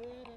need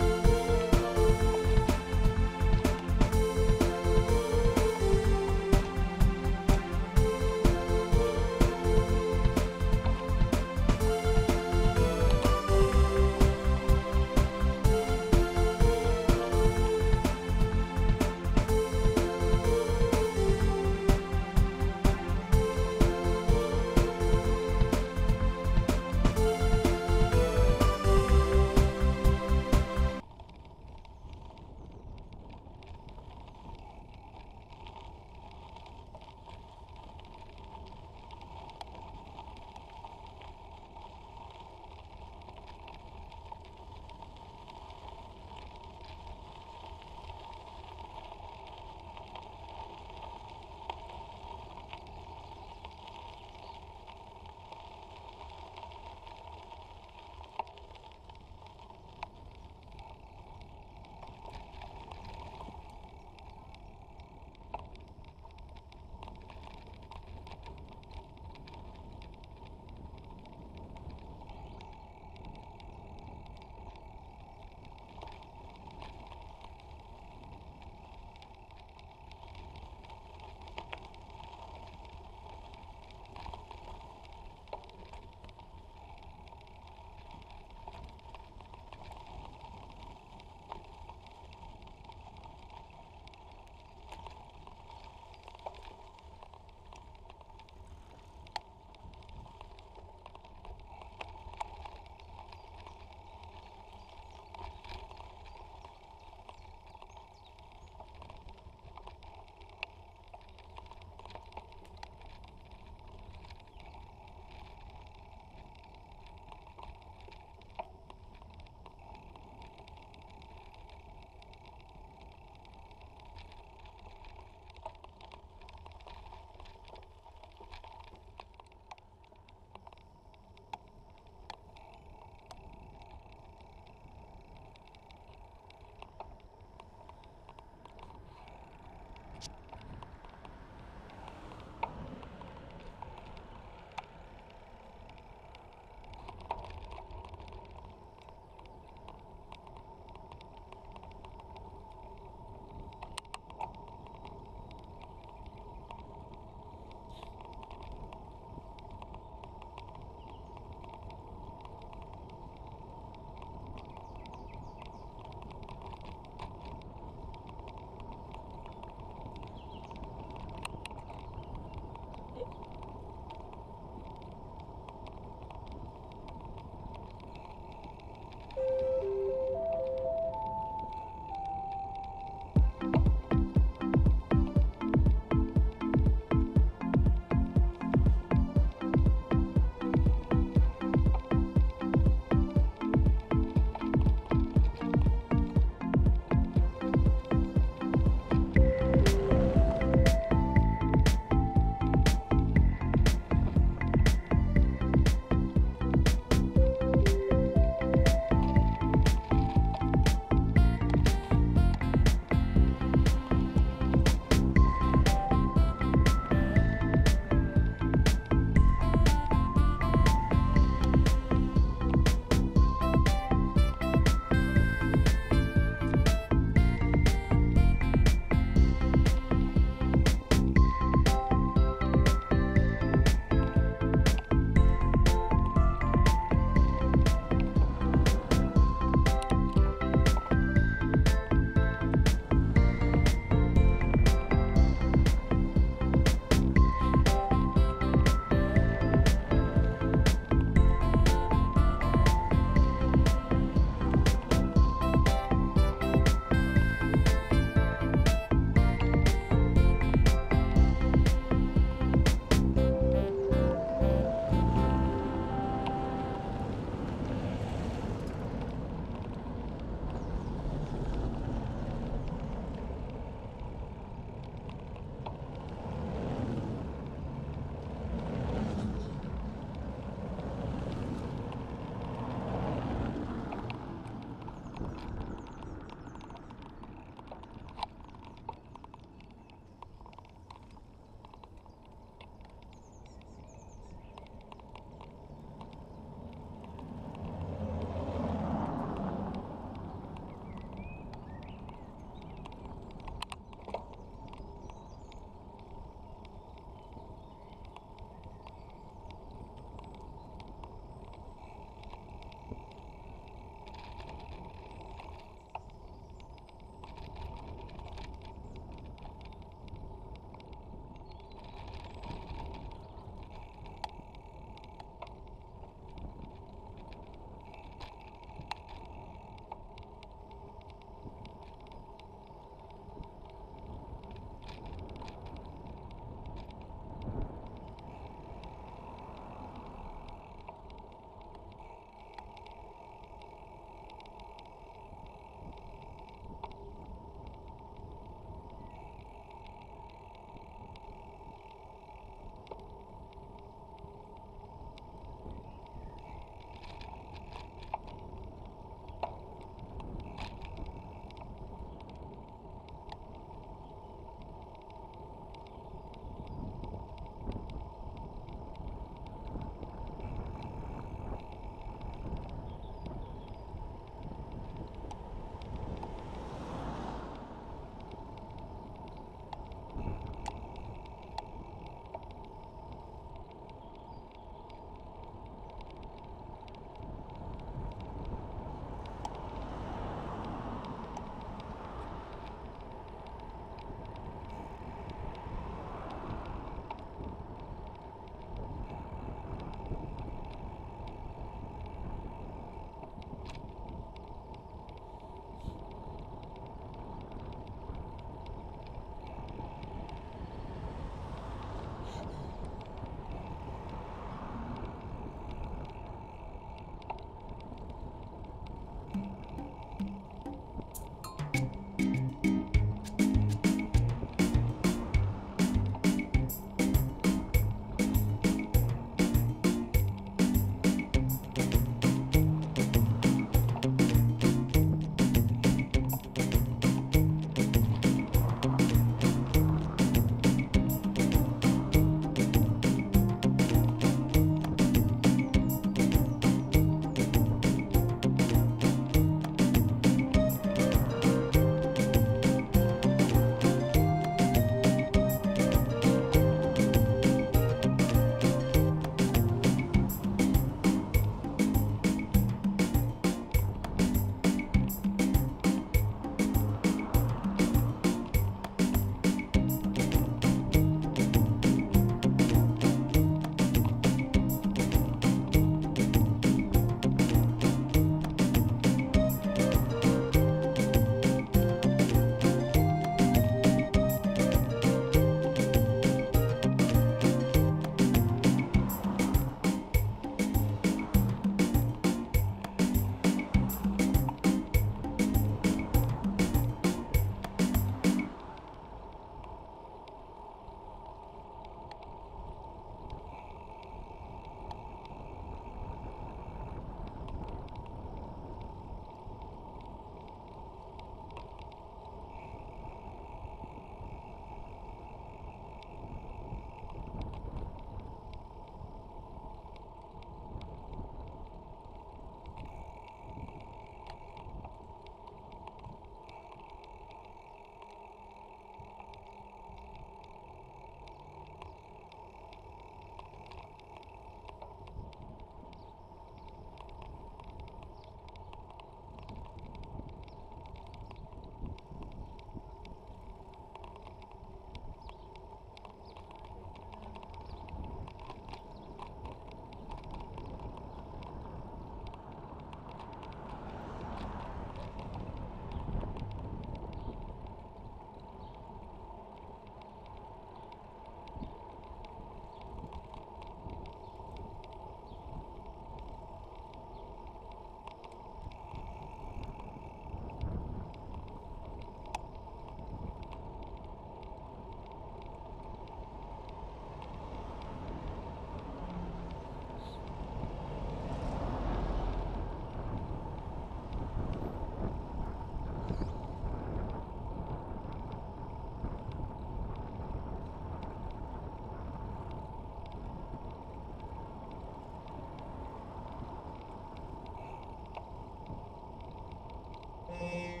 Amen.